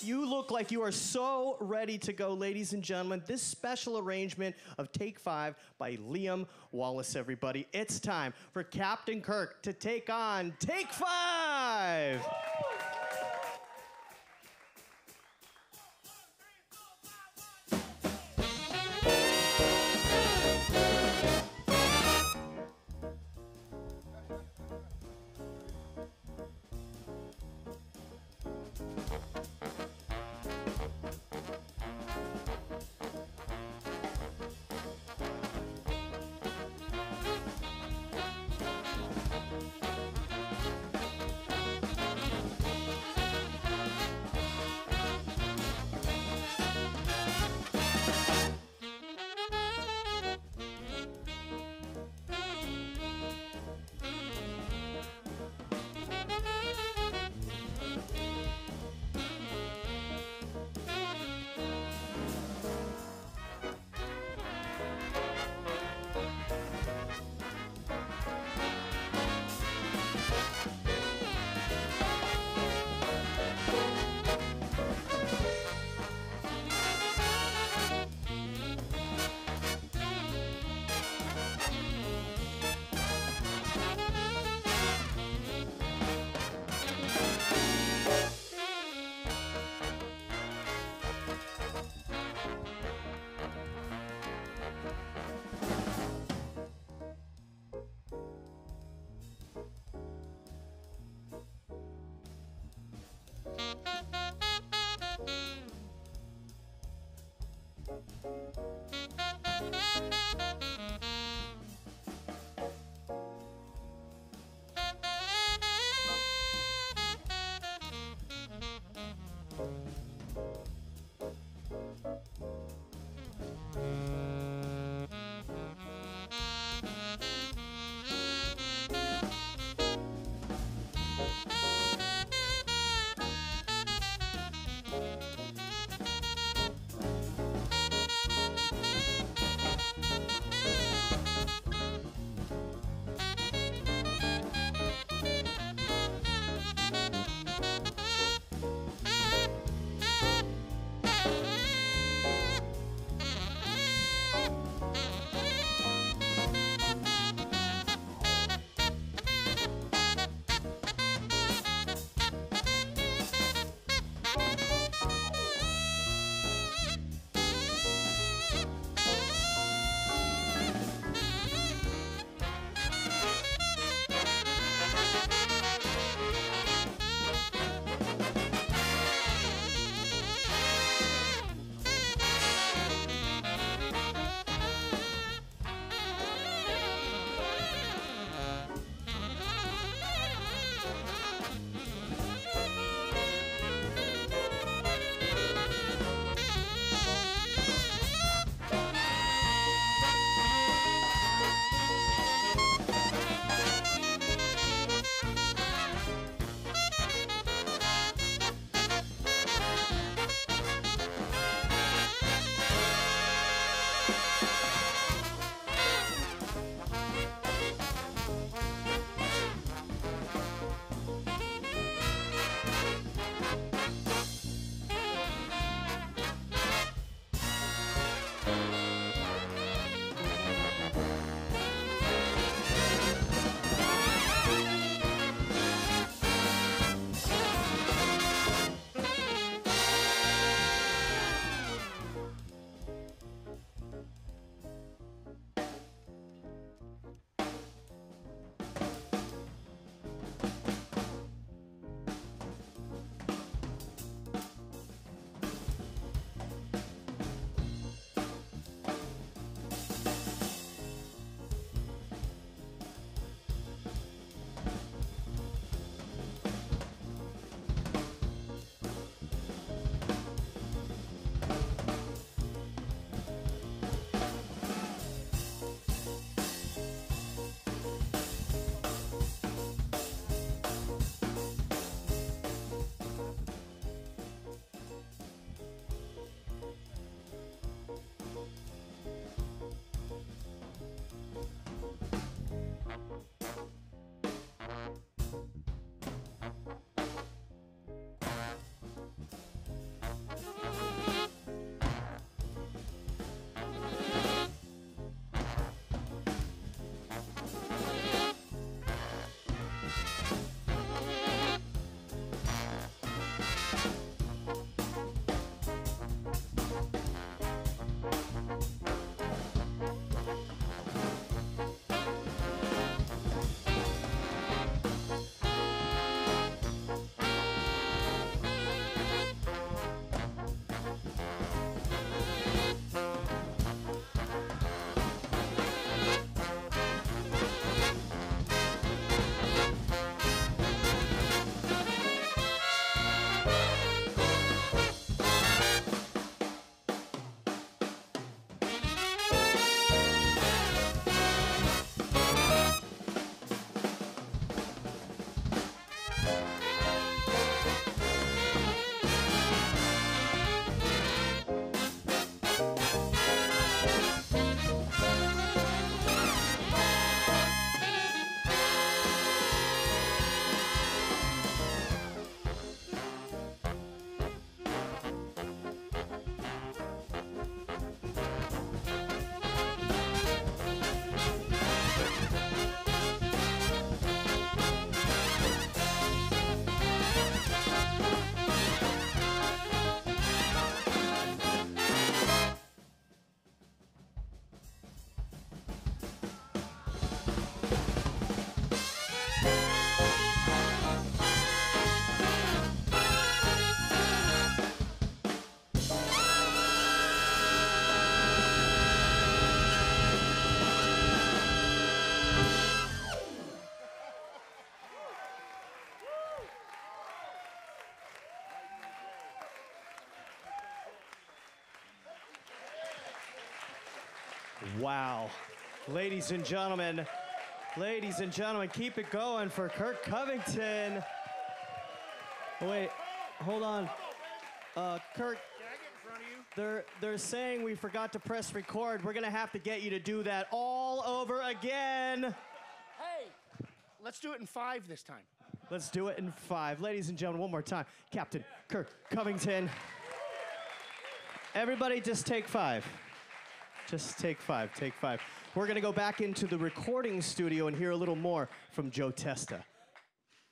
You look like you are so ready to go, ladies and gentlemen. This special arrangement of Take Five by Liam Wallace, everybody. It's time for Captain Kirk to take on Take Five. Wow. Ladies and gentlemen, ladies and gentlemen, keep it going for Kirk Covington. Wait, hold on. Uh, Kirk, they're, they're saying we forgot to press record. We're going to have to get you to do that all over again. Hey, let's do it in five this time. Let's do it in five. Ladies and gentlemen, one more time. Captain Kirk Covington. Everybody just take five. Just take five, take five. We're going to go back into the recording studio and hear a little more from Joe Testa.